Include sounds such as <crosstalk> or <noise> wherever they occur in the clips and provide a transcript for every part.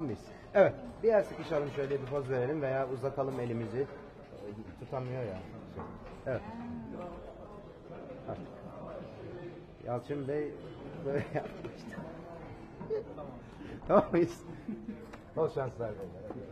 Biz. Evet. Bir el sıkışalım şöyle bir poz verelim veya uzatalım elimizi. Tutamıyor ya. Evet. Artık. Yalçın Bey böyle yapmıştı. tamam mıyız? Bol şanslar beyler.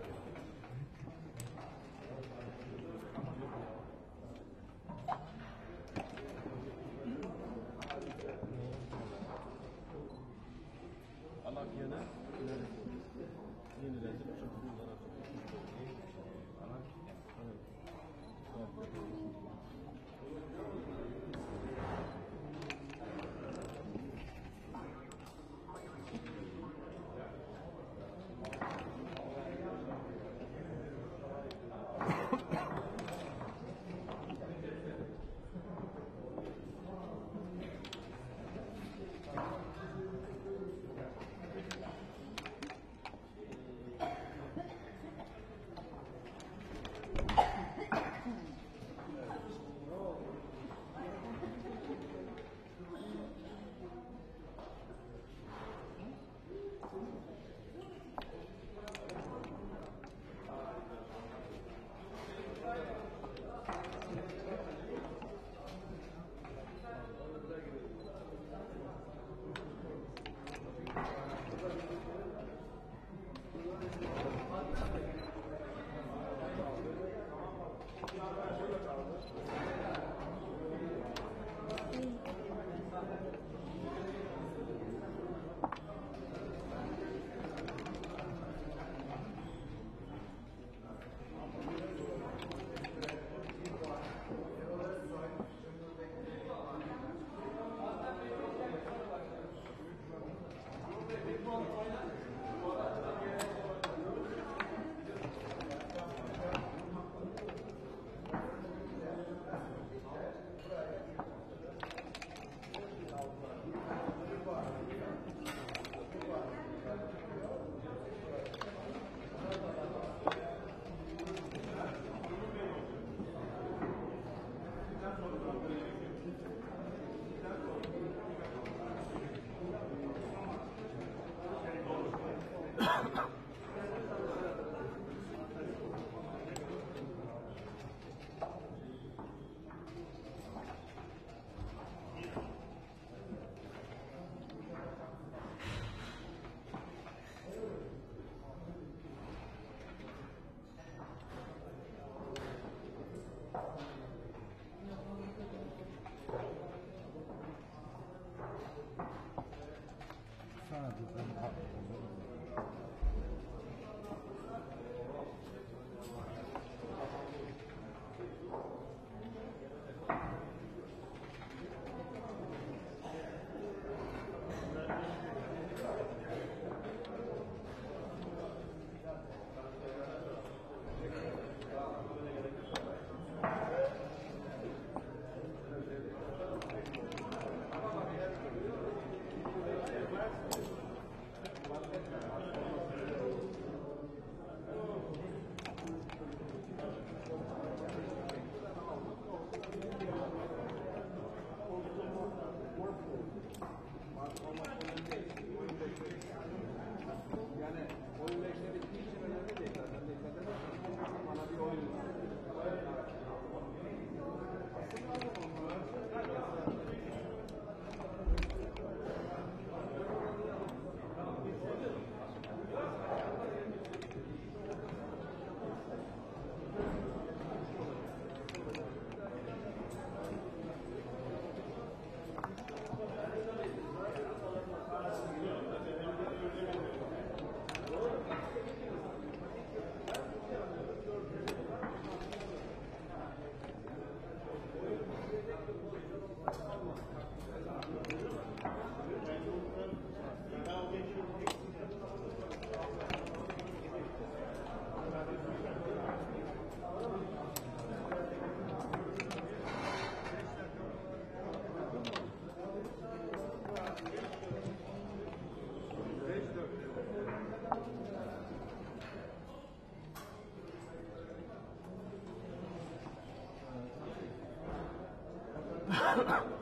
Ha ha ha!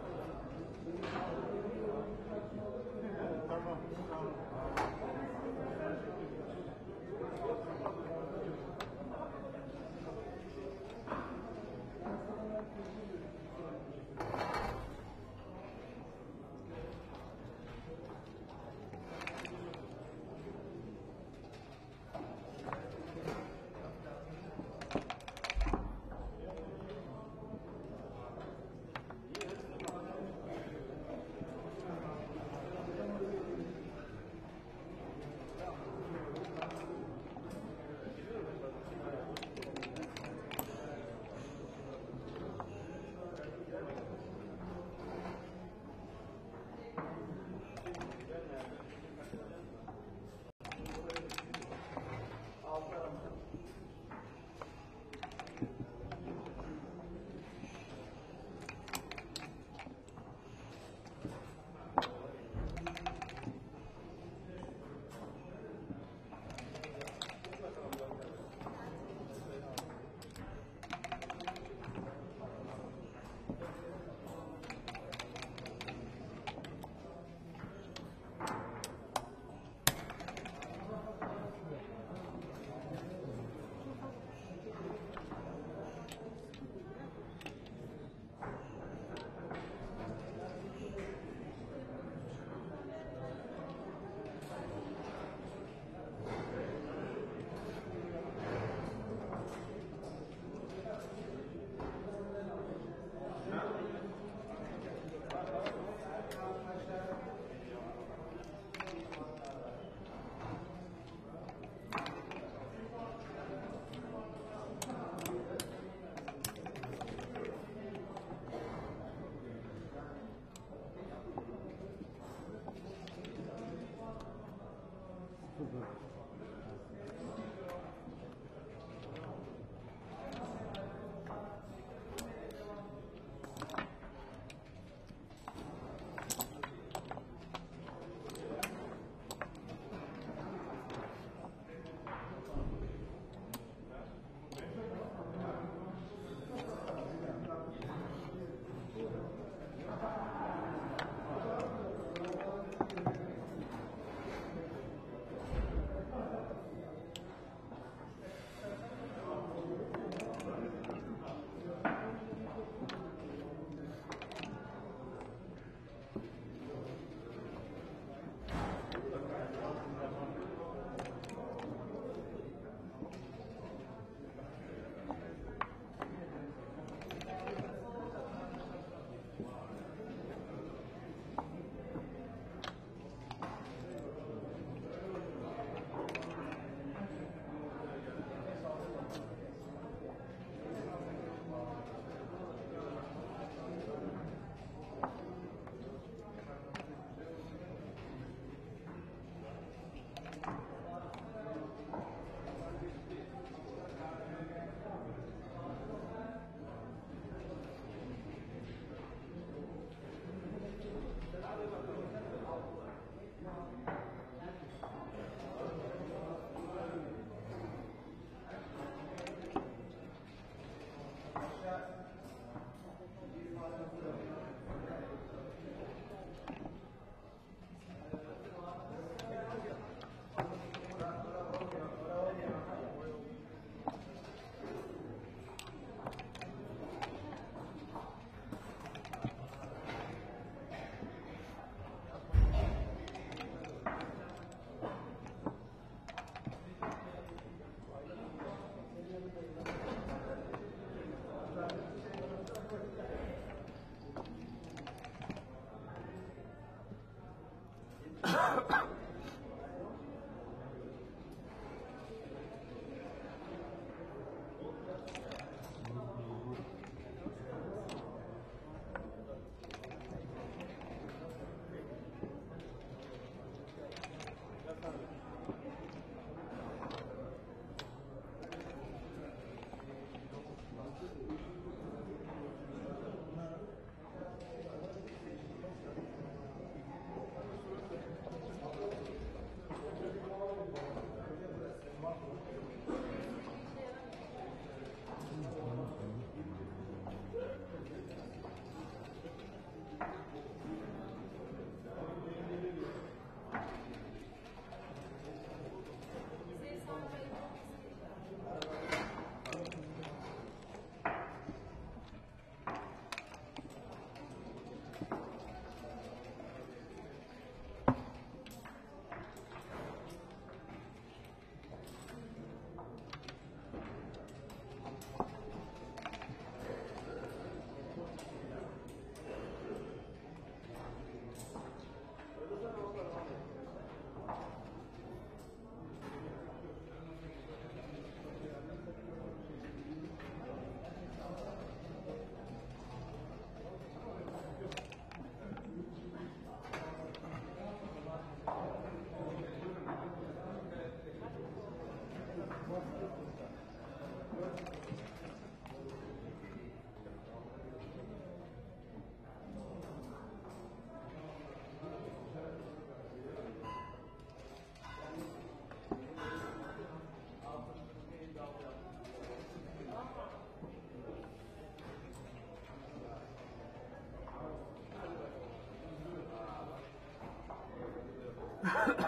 Ha <laughs> ha.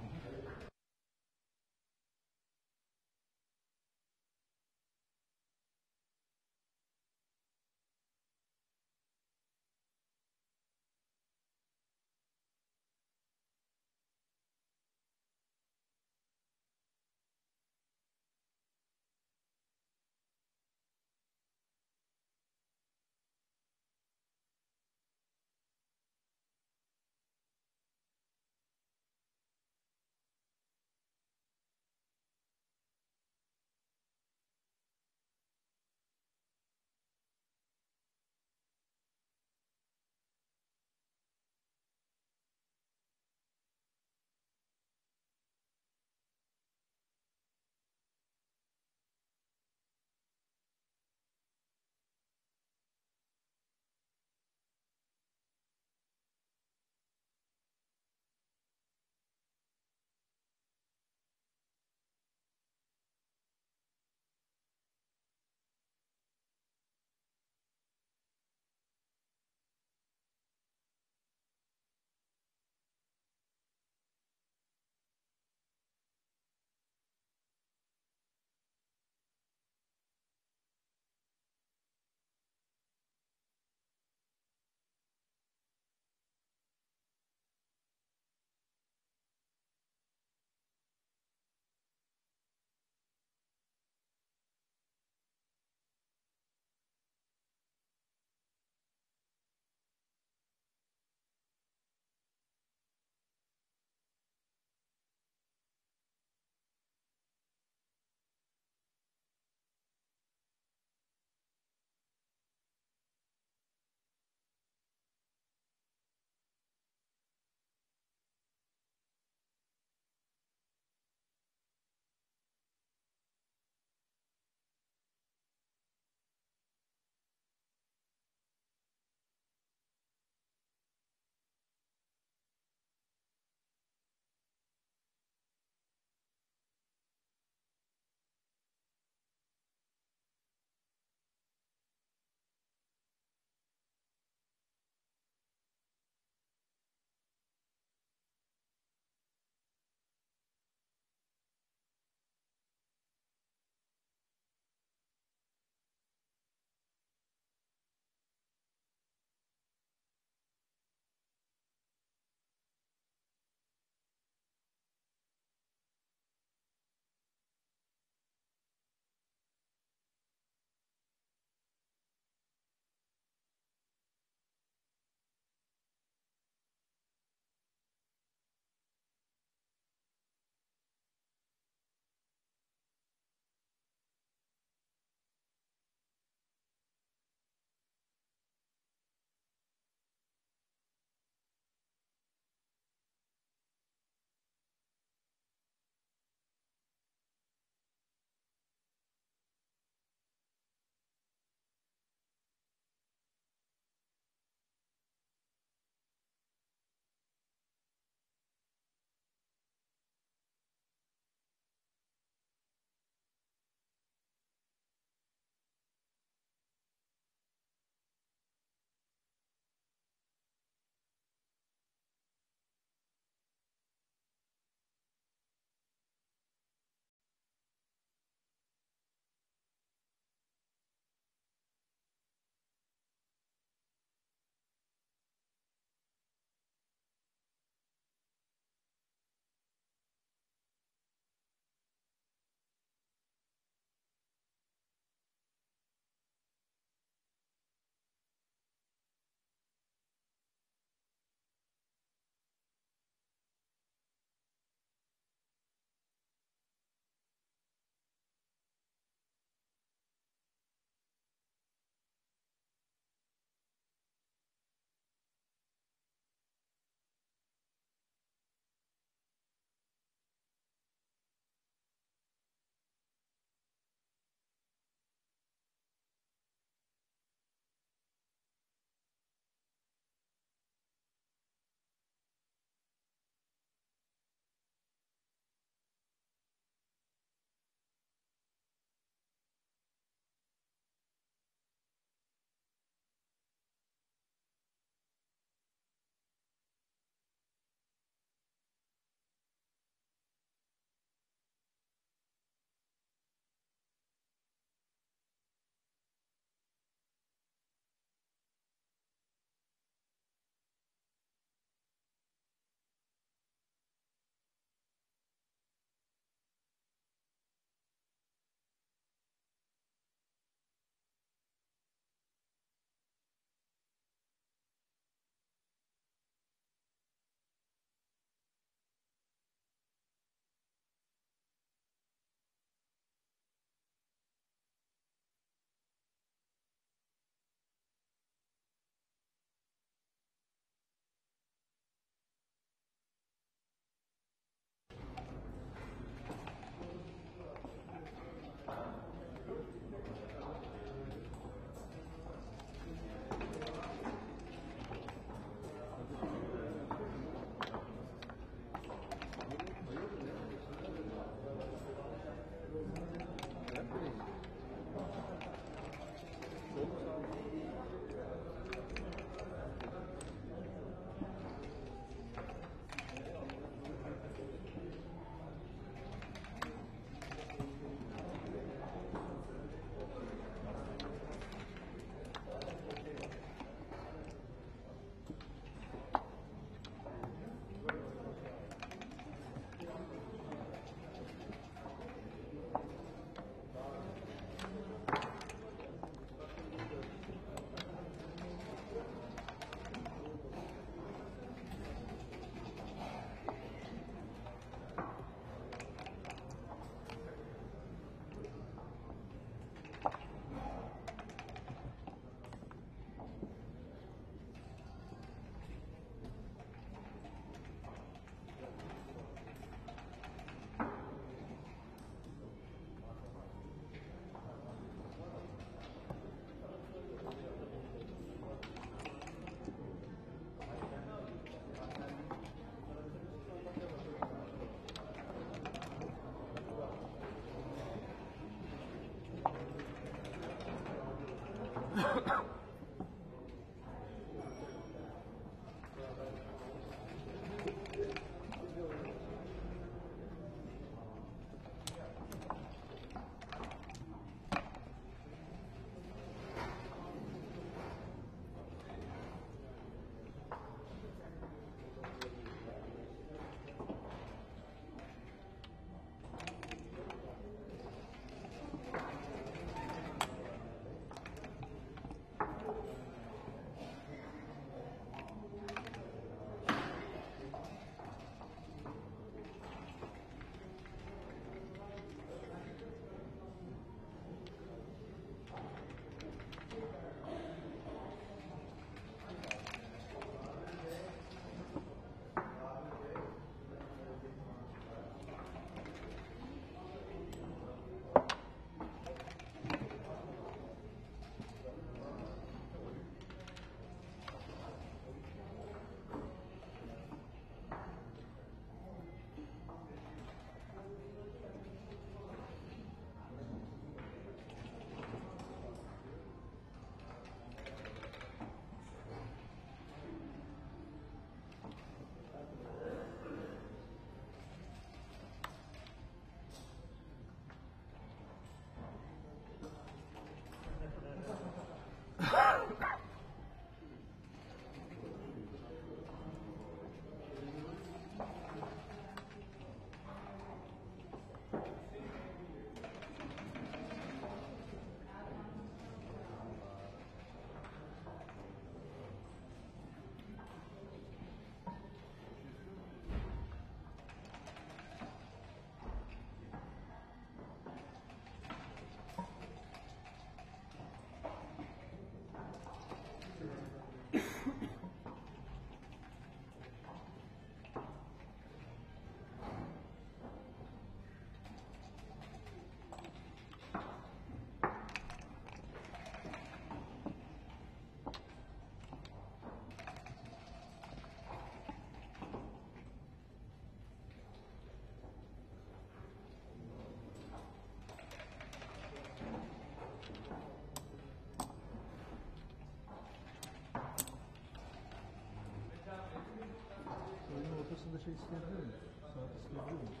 Da şey isteyebiliyor muyuz? Saat isteyebiliyor muyuz?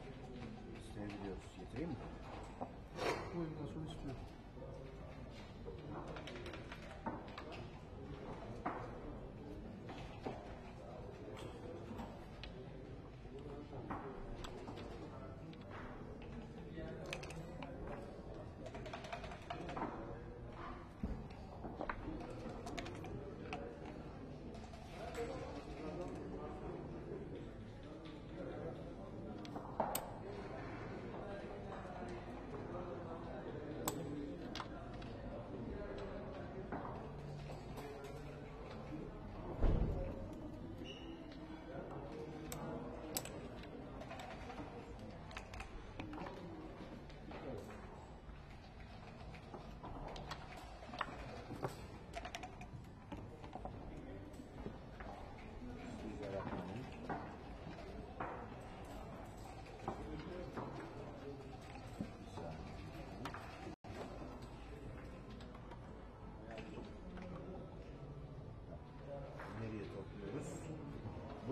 İsteyebiliyoruz. Getireyim mi? Bu oyundan sonra istiyorum.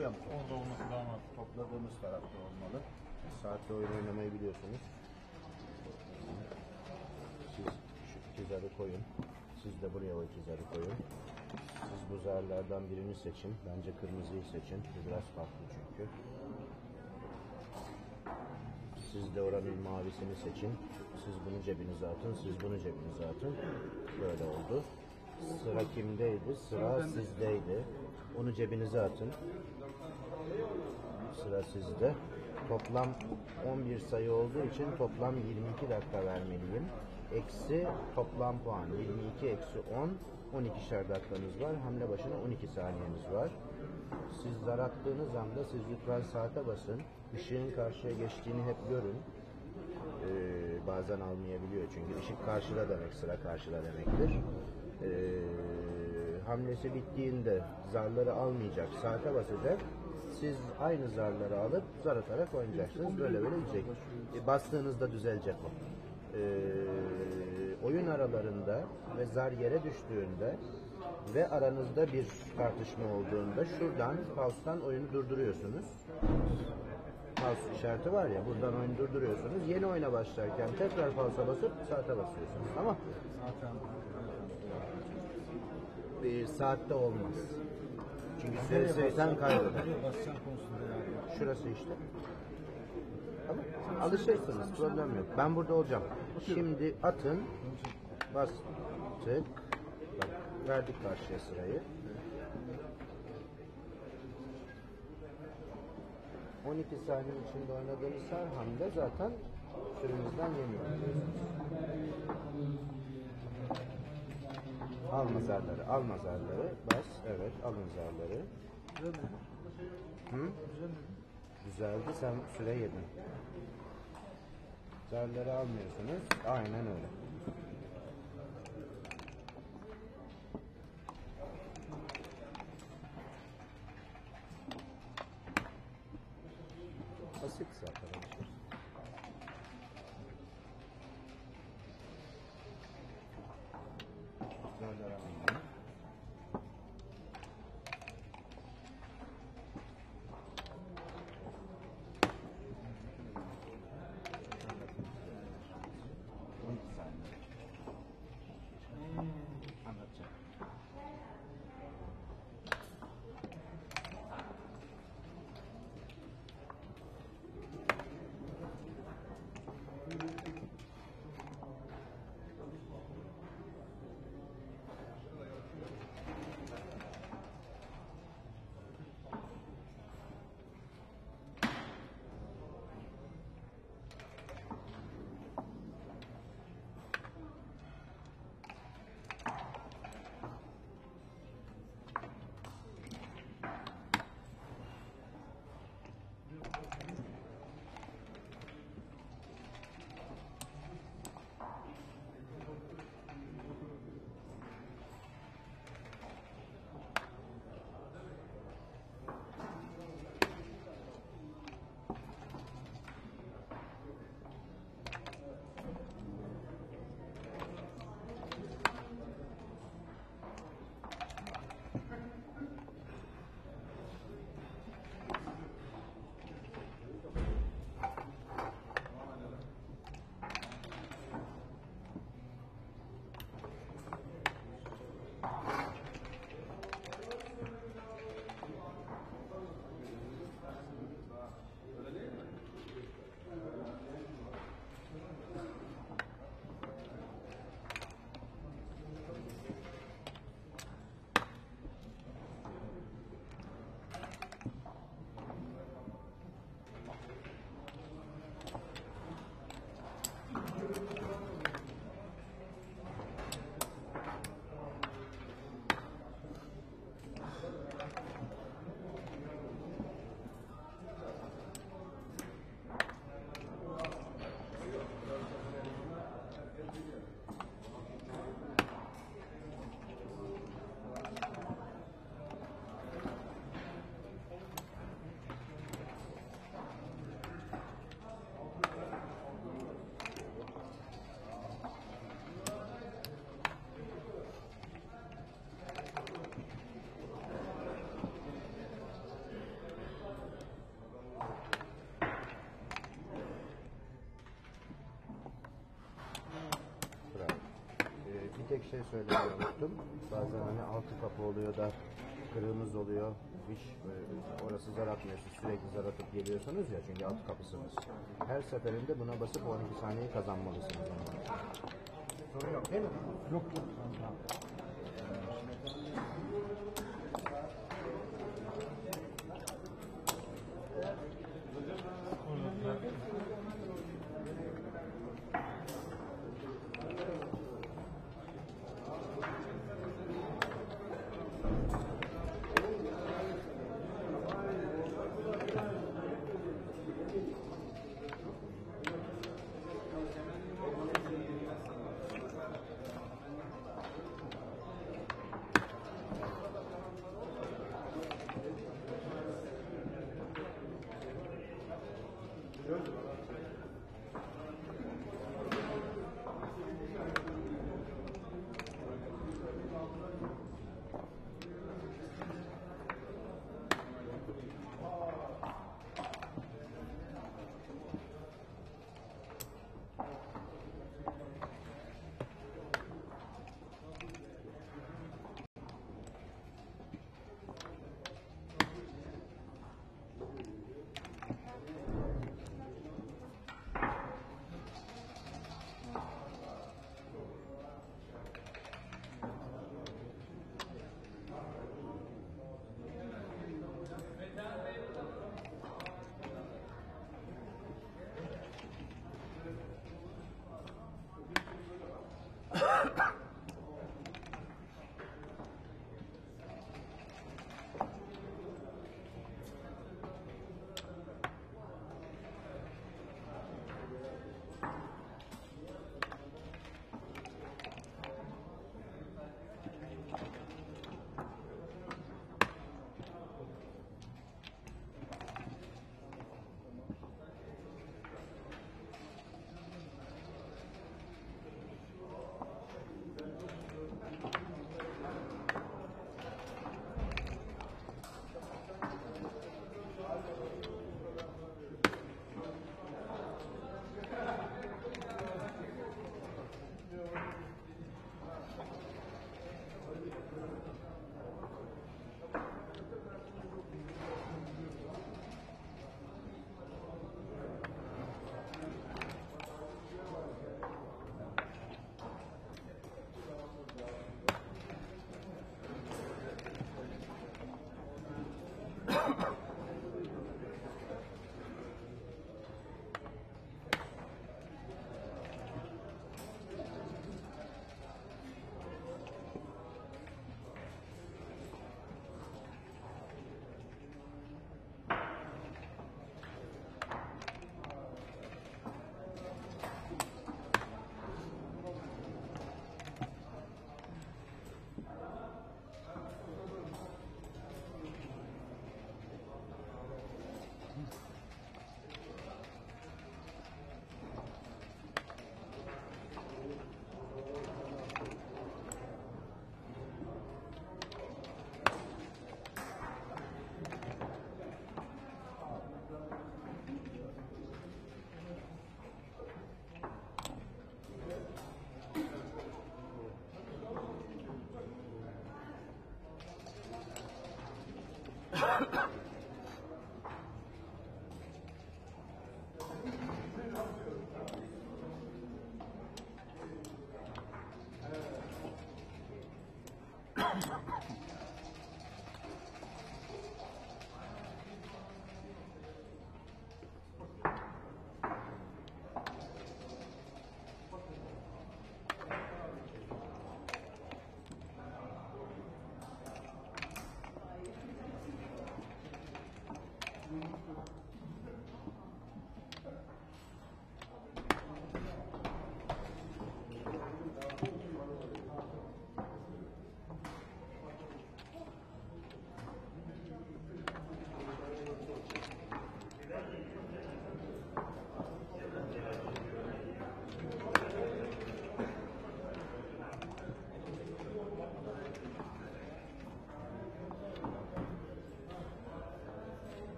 Buraya mı? Orada olması daha mantıklı. Topladığımız tarafta olmalı. Saatte oyun oynamayı biliyorsunuz. Siz şu iki zarı koyun. Siz de buraya o iki zarı koyun. Siz bu zarlardan birini seçin. Bence kırmızıyı seçin. Bu biraz farklı çünkü. Siz de oranın mavisini seçin. Siz bunu cebinize atın. Siz bunu cebinize atın. Böyle oldu. Sıra kimdeydi? Sıra sizdeydi. Onu cebinize atın. Sıra sizde. Toplam 11 sayı olduğu için toplam 22 dakika vermeliyim. Eksi toplam puan 22 eksi 10 12'şer dakikanız var. Hamle başına 12 saniyeniz var. Siz zar attığınız anda siz lütfen saate basın. Işığın karşıya geçtiğini hep görün. Ee, bazen almayabiliyor çünkü ışık karşıda demek sıra karşıda demektir. Ee, hamlesi bittiğinde zarları almayacak, saate basacak. Siz aynı zarları alıp zar atarak oynayacaksınız. Böyle böyle gidecek. E, bastığınızda düzelecek o. Ee, oyun aralarında ve zar yere düştüğünde ve aranızda bir tartışma olduğunda şuradan paustan oyunu durduruyorsunuz. Pause işareti var ya buradan oyunu durduruyorsunuz. Yeni oyuna başlarken tekrar pausa basıp saate basıyorsunuz. Zaten Bir saatte olmaz. Çünkü süreseyten kaybeder. Nereye basacağım konusunda yani. Şurası işte. Tamam. Alışırsınız. Problem yok. Ben burada olacağım. Şimdi atın. Bastık. Bak, verdik karşıya sırayı. 12 saniye içinde oynadığınız her hamle zaten süremizden yemiyor. Alma zarları, alma zarları. Bas, evet, alın zarları. Güzel mi? Hı? Güzel mi? Güzeldi, sen süre yedin. Zarları almıyorsunuz, aynen öyle. Basit zaten. Şey söylemeyi unuttum. Bazen hani altı kapı oluyor da kırığımız oluyor. Hiç böyle orası zar atmıyorsunuz. Sürekli zar atıp geliyorsunuz ya çünkü alt kapısınız. Her seferinde buna basıp 12 saniyeyi kazanmalısınız. Sorun yok değil mi? Yok yok.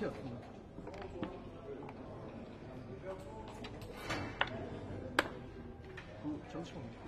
Tamam. İki atın. Bu çalışmamış. Kaç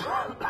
Ha ha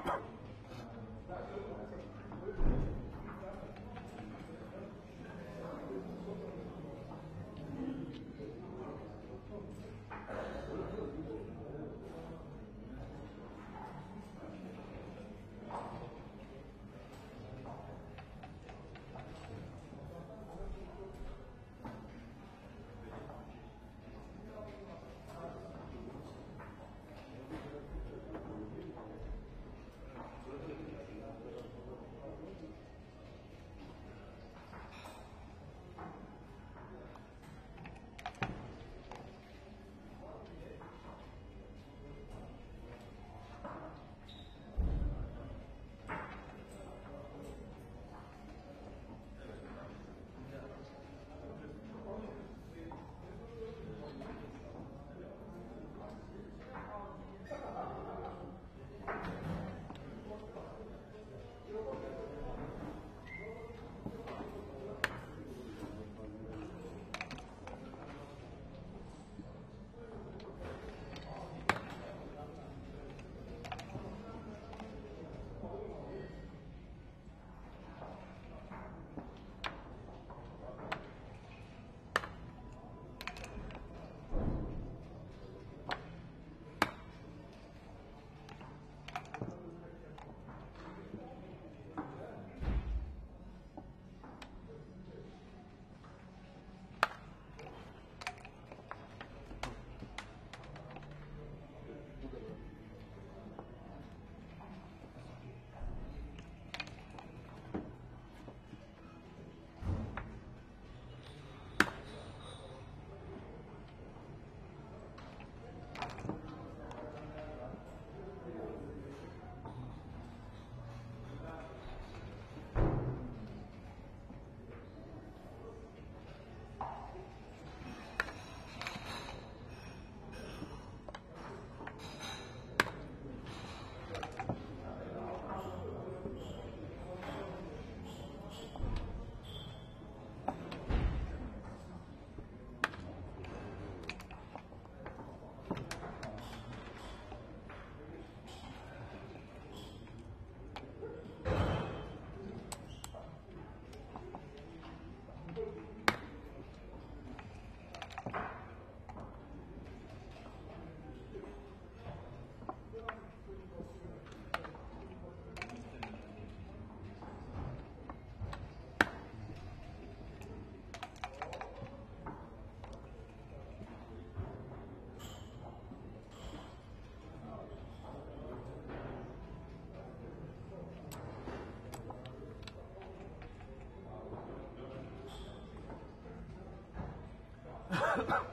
Ha ha ha!